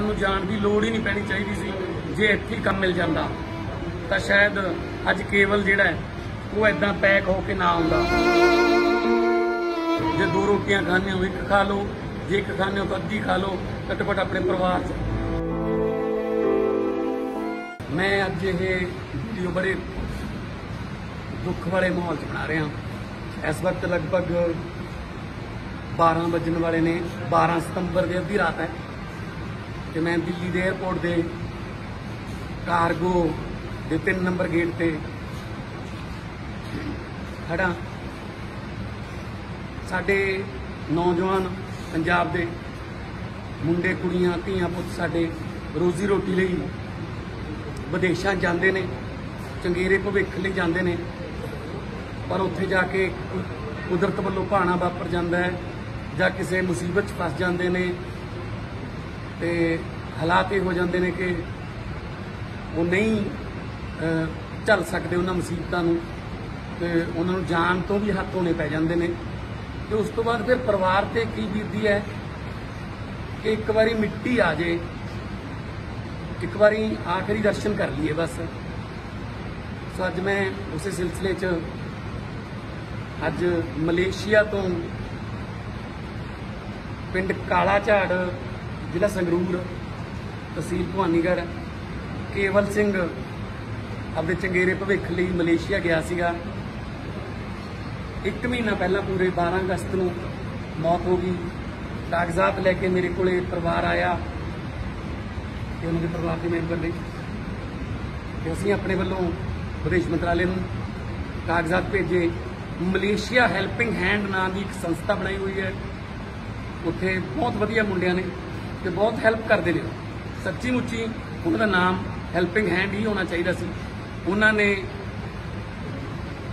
ਸਾਨੂੰ ਜਾਣ ਦੀ ਲੋੜ ਹੀ ਨਹੀਂ ਪੈਣੀ ਚਾਹੀਦੀ ਸੀ, ਜੇ ਇੱਥੇ ਕੰਮ ਮਿਲ ਜਾਂਦਾ, ਤਾਂ ਸ਼ਾਇਦ ਅੱਜ ਕੇਵਲ ਜਿਹੜਾ ਉਹ ਐਦਾਂ ਪੈਕ ਹੋ ਕੇ ਨਾ ਆਉਂਦਾ। ਜੇ ਦੋ ਰੋਟੀਆਂ ਖਾਣੇ ਹੋ, ਇੱਕ ਖਾ ਲਓ, ਜੇ ਇੱਕ ਖਾਣੇ ਹੋ, ਤਾਂ ਅੱਧੀ ਖਾ ਲਓ ਘੱਟੋ ਘੱਟ ਆਪਣੇ ਪਰਿਵਾਰ 'ਚ। ਮੈਂ ਅੱਜ ਇਹ ਵੀਡੀਓ ਬੜੇ ਦੁੱਖ ਵਾਲੇ ਮਾਹੌਲ 'ਚ ਬਣਾ ਰਿਹਾ ਇਸ ਵਕਤ ਲਗਭਗ 12 ਵੱਜਣ ਵਾਲੇ ਨੇ 12 ਸਤੰਬਰ ਦੀ ਅੱਧੀ ਰਾਤ ਹੈ। ਤੇ ਮੈਂ ਦਿੱਲੀ ਦੇ 에ਅਰਪੋਰਟ ਦੇ ਕਾਰਗੋ ਦੇ 3 ਨੰਬਰ ਗੇਟ ਤੇ ਖੜਾ ਸਾਡੇ ਨੌਜਵਾਨ ਪੰਜਾਬ ਦੇ ਮੁੰਡੇ, ਕੁੜੀਆਂ, ਧੀਆਂ ਪੁੱਤ ਸਾਡੇ ਰੋਜ਼ੀ ਰੋਟੀ ਲਈ ਵਿਦੇਸ਼ਾਂ ਜਾਂਦੇ ਨੇ, ਚੰਗੇਰੇ ਭਵਿੱਖ ਲਈ ਜਾਂਦੇ ਨੇ, ਪਰ ਉੱਥੇ ਜਾ ਕੇ, ਕੁਦਰਤ ਵੱਲੋਂ ਭਾਣਾ ਵਾਪਰ ਜਾਂਦਾ ਹੈ ਜਾਂ ਕਿਸੇ ਮੁਸੀਬਤ 'ਚ ਫਸ ਜਾਂਦੇ ਨੇ ਤੇ ਹਾਲਾਤ ਇਹ ਹੋ ਜਾਂਦੇ ਨੇ ਕਿ ਉਹ ਨਹੀਂ ਝੱਲ ਸਕਦੇ ਉਹਨਾਂ ਮੁਸੀਬਤਾਂ ਨੂੰ ਤੇ ਉਹਨਾਂ ਨੂੰ ਜਾਨ ਤੋਂ ਵੀ ਹੱਥ ਧੋਣੇ ਪੈ ਜਾਂਦੇ ਨੇ। ਤੇ ਉਸ ਤੋਂ ਬਾਅਦ ਫਿਰ ਪਰਿਵਾਰ ਤੇ ਕੀ ਬੀਤਦੀ ਹੈ ਕਿ ਇੱਕ ਵਾਰੀ ਮਿੱਟੀ ਆ ਜੇ, ਇੱਕ ਵਾਰੀ ਆਖਰੀ ਦਰਸ਼ਨ ਕਰ ਲਈਏ ਬਸ। ਸੋ ਅੱਜ ਮੈਂ ਉਸੇ ਸਿਲਸਿਲੇ 'ਚ ਅੱਜ ਮਲੇਸ਼ੀਆ ਤੋਂ ਪਿੰਡ ਕਾਲਾ ਝਾੜ ਜ਼ਿਲ੍ਹਾ ਸੰਗਰੂਰ, ਤਹਿਸੀਲ ਭਵਾਨੀਗੜ੍ਹ, ਕੇਵਲ ਸਿੰਘ ਆਪਣੇ ਚੰਗੇਰੇ ਭਵਿੱਖ ਲਈ ਮਲੇਸ਼ੀਆ ਗਿਆ ਸੀਗਾ। ਇੱਕ ਮਹੀਨਾ ਪਹਿਲਾਂ ਪੂਰੇ 12 ਅਗਸਤ ਨੂੰ ਮੌਤ ਹੋ ਗਈ। ਕਾਗਜ਼ਾਤ ਲੈ ਕੇ ਮੇਰੇ ਕੋਲੇ ਪਰਿਵਾਰ ਆਇਆ ਤੇ ਉਹਨਾਂ ਦੇ ਪਰਿਵਾਰ ਦੇ ਮੈਂਬਰ ਨੇ। ਤੇ ਅਸੀਂ ਆਪਣੇ ਵੱਲੋਂ ਵਿਦੇਸ਼ ਮੰਤਰਾਲੇ ਨੂੰ ਕਾਗਜ਼ਾਤ ਭੇਜੇ। ਮਲੇਸ਼ੀਆ ਹੈਲਪਿੰਗ ਹੈਂਡ ਨਾਂ ਦੀ ਇੱਕ ਸੰਸਥਾ ਬਣਾਈ ਹੋਈ ਹੈ। ਉੱਥੇ ਬਹੁਤ ਵਧੀਆ ਮੁੰਡਿਆਂ ਨੇ ਤੇ ਬਹੁਤ ਹੈਲਪ ਕਰਦੇ ਨੇ। ਸੱਚੀ ਮੁੱਚੀ ਉਹਨਾਂ ਦਾ ਨਾਮ ਹੈਲਪਿੰਗ ਹੈਂਡ ਹੀ ਹੋਣਾ ਚਾਹੀਦਾ ਸੀ। ਉਹਨਾਂ ਨੇ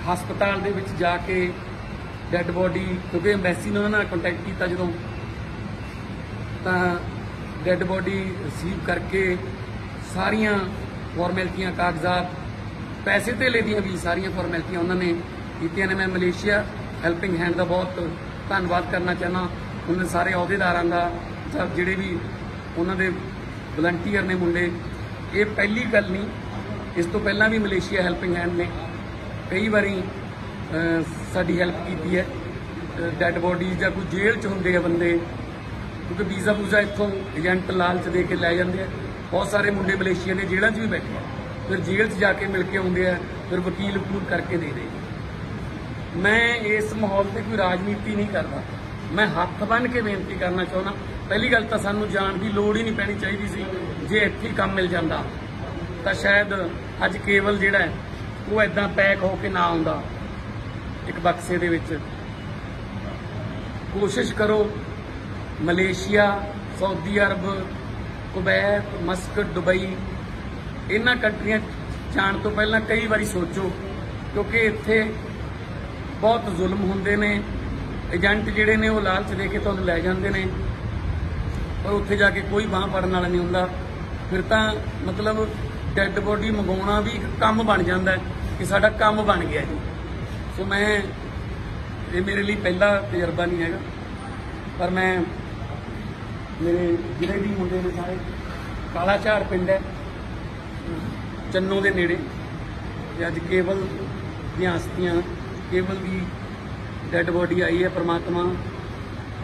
ਹਸਪਤਾਲ ਦੇ ਵਿੱਚ ਜਾ ਕੇ ਡੈੱਡ ਬੋਡੀ ਕਿਉਂਕਿ ਐਮਬੈਸੀ ਨੇ ਉਹਨਾਂ ਨਾਲ ਕੰਟੈਕਟ ਕੀਤਾ ਜਦੋਂ। ਤਾਂ ਡੈੱਡ ਬੋਡੀ ਰਿਸੀਵ ਕਰਕੇ ਸਾਰੀਆਂ ਫਾਰਮੈਲਿਟੀਆਂ ਕਾਗਜ਼ਾਤ, ਪੈਸੇ ਧੇਲੇ ਦੀਆਂ ਵੀ ਸਾਰੀਆਂ ਫਾਰਮੈਲਿਟੀਆਂ ਉਹਨਾਂ ਨੇ ਕੀਤੀਆਂ ਨੇ। ਮੈਂ ਮਲੇਸ਼ੀਆ ਹੈਲਪਿੰਗ ਹੈਂਡ ਦਾ ਬਹੁਤ ਧੰਨਵਾਦ ਕਰਨਾ ਚਾਹਨਾ ਉਹਨਾਂ ਸਾਰੇ ਅਹੁਦੇਦਾਰਾਂ ਦਾ ਜਿਹੜੇ ਵੀ ਉਹਨਾਂ ਦੇ ਵਲੰਟੀਅਰ ਨੇ ਮੁੰਡੇ, ਇਹ ਪਹਿਲੀ ਗੱਲ ਨਹੀਂ, ਇਸ ਤੋਂ ਪਹਿਲਾਂ ਵੀ ਮਲੇਸ਼ੀਆ ਹੈਲਪਿੰਗ ਹੈਂਡ ਨੇ। ਕਈ ਵਾਰੀ ਸਾਡੀ ਹੈਲਪ ਕੀਤੀ ਹੈ। ਡੈੱਡ ਬੋਡੀਜ਼ ਜਾਂ ਕੋਈ ਜੇਲ੍ਹ 'ਚ ਹੁੰਦੇ ਆ ਬੰਦੇ, ਕਿਉਂਕਿ ਵੀਜ਼ਾ ਵੂਜ਼ਾ ਇੱਥੋਂ ਏਜੰਟ ਲਾਲਚ ਦੇ ਕੇ ਲੈ ਜਾਂਦੇ ਆ। ਬਹੁਤ ਸਾਰੇ ਮੁੰਡੇ ਮਲੇਸ਼ੀਆ ਦੇ ਜੇਲ੍ਹਾਂ 'ਚ ਵੀ ਬੈਠੇ ਆ। ਫਿਰ ਜੇਲ੍ਹ 'ਚ ਜਾ ਕੇ ਮਿਲ ਕੇ ਆਉਂਦੇ ਆ, ਫਿਰ ਵਕੀਲ ਵਕੂਲ ਕਰਕੇ ਦੇ ਦੇ। ਮੈਂ ਇਸ ਮਾਹੌਲ ਤੇ ਕੋਈ ਰਾਜਨੀਤੀ ਨਹੀਂ ਕਰਦਾ। ਮੈਂ ਹੱਥ ਬੰਨ੍ਹ ਕੇ ਬੇਨਤੀ ਕਰਨਾ ਚਾਹੁੰਦਾ, ਪਹਿਲੀ ਗੱਲ ਤਾਂ ਸਾਨੂੰ ਜਾਣ ਦੀ ਲੋੜ ਹੀ ਨਹੀਂ ਪੈਣੀ ਚਾਹੀਦੀ ਸੀ, ਜੇ ਇੱਥੇ ਕੰਮ ਮਿਲ ਜਾਂਦਾ, ਤਾਂ ਸ਼ਾਇਦ ਅੱਜ ਕੇਵਲ ਜਿਹੜਾ ਹੈ, ਉਹ ਐਦਾਂ ਪੈਕ ਹੋ ਕੇ ਨਾ ਆਉਂਦਾ, ਇੱਕ ਬਕਸੇ ਦੇ ਵਿੱਚ। ਕੋਸ਼ਿਸ਼ ਕਰੋ, Malaysia, Saudi Arab, Kuwait, Muscat, Dubai, ਇਹਨਾਂ ਕੰਟਰੀਆਂ ਜਾਣ ਤੋਂ ਪਹਿਲਾਂ ਕਈ ਵਾਰੀ ਸੋਚੋ, ਕਿਉਂਕਿ ਇੱਥੇ ਬਹੁਤ ਜ਼ੁਲਮ ਹੁੰਦੇ ਨੇ ਏਜੰਟ ਜਿਹੜੇ ਨੇ ਉਹ ਲਾਲਚ ਦੇ ਕੇ ਤੁਹਾਨੂੰ ਲੈ ਜਾਂਦੇ ਨੇ। ਪਰ ਉੱਥੇ ਜਾ ਕੇ ਕੋਈ ਬਾਹ ਫੜਨ ਵਾਲਾ ਨਹੀਂ ਹੁੰਦਾ। ਫਿਰ ਤਾਂ ਮਤਲਬ ਡੈੱਡ ਬੋਡੀ ਮੰਗਾਉਣਾ ਵੀ ਇੱਕ ਕੰਮ ਬਣ ਜਾਂਦਾ ਕਿ ਸਾਡਾ ਕੰਮ ਬਣ ਗਿਆ ਜੀ। ਸੋ ਮੈਂ, ਇਹ ਮੇਰੇ ਲਈ ਪਹਿਲਾ ਤਜਰਬਾ ਨਹੀਂ ਹੈਗਾ। ਪਰ ਮੈਂ, ਮੇਰੇ ਜਿਹੜੇ ਵੀ ਮੁੰਡੇ ਨੇ ਸਾਰੇ, ਕਾਲਾ ਝਾੜ ਪਿੰਡ ਹੈ, ਚੰਨੋ ਦੇ ਨੇੜੇ। ਤੇ ਅੱਜ ਕੇਵਲ ਦੀਆਂ ਹਸਤੀਆਂ, ਕੇਵਲ ਦੀ ਡੈੱਡ ਬੋਡੀ ਆਈ ਹੈ ਪ੍ਰਮਾਤਮਾ।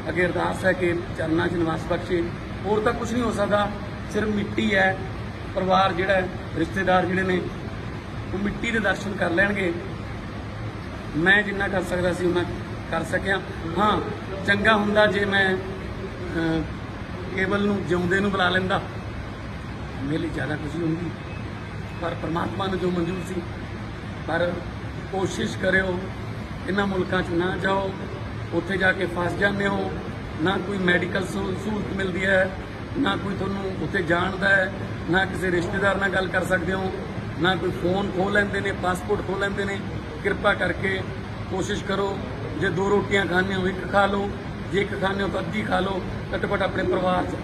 ਅੱਗੇ ਅਰਦਾਸ ਹੈ ਕਿ ਚਰਨਾਂ 'ਚ ਨਿਵਾਸ ਬਖਸ਼ੇ। ਹੋਰ ਤਾਂ ਕੁਝ ਨਹੀਂ ਹੋ ਸਕਦਾ। ਸਿਰਫ ਮਿੱਟੀ ਹੈ। ਪਰਿਵਾਰ ਜਿਹੜਾ ਰਿਸ਼ਤੇਦਾਰ ਜਿਹੜੇ ਨੇ, ਉਹ ਮਿੱਟੀ ਦੇ ਦਰਸ਼ਨ ਕਰ ਲੈਣਗੇ। ਮੈਂ ਜਿੰਨਾ ਕਰ ਸਕਦਾ ਸੀ ਉਹਨਾਂ ਕਰ ਸਕਿਆ। ਹਾਂ, ਚੰਗਾ ਹੁੰਦਾ ਜੇ ਮੈਂ ਕੇਵਲ ਨੂੰ ਜਿਉਂਦੇ ਨੂੰ ਬੁਲਾ ਲੈਂਦਾ। ਮੇਰੇ ਲਈ ਜ਼ਿਆਦਾ ਖੁਸ਼ੀ ਹੁੰਦੀ। ਪਰ ਪ੍ਰਮਾਤਮਾ ਨੂੰ ਜੋ ਮਨਜ਼ੂਰ ਸੀ, ਪਰ ਕੋਸ਼ਿਸ਼ ਕਰਿਓ। ਇਹਨਾਂ ਮੁਲਕਾਂ 'ਚ ਨਾ ਜਾਓ, ਉੱਥੇ ਜਾ ਕੇ ਫਸ ਜਾਂਦੇ ਹੋ। ਨਾ ਕੋਈ ਮੈਡੀਕਲ ਸਹੂਲਤ ਮਿਲਦੀ ਹੈ, ਨਾ ਕੋਈ ਤੁਹਾਨੂੰ ਉੱਥੇ ਜਾਣਦਾ ਹੈ, ਨਾ ਕਿਸੇ ਰਿਸ਼ਤੇਦਾਰ ਨਾਲ ਗੱਲ ਕਰ ਸਕਦੇ ਹੋ, ਨਾ ਕੋਈ ਫੋਨ ਖੋਲ ਲੈਂਦੇ ਨੇ ਪਾਸਪੋਰਟ ਖੋਲ ਲੈਂਦੇ ਨੇ। ਕਿਰਪਾ ਕਰਕੇ ਕੋਸ਼ਿਸ਼ ਕਰੋ, ਜੇ ਦੋ ਰੋਟੀਆਂ ਖਾਣੇ ਹੋ, ਇੱਕ ਖਾ ਲਓ, ਜੇ ਇੱਕ ਖਾਣੇ ਹੋ ਤਾਂ ਅੱਧੀ ਖਾ ਲਓ, ਘੱਟੋ ਘੱਟ ਆਪਣੇ ਪਰਿਵਾਰ 'ਚ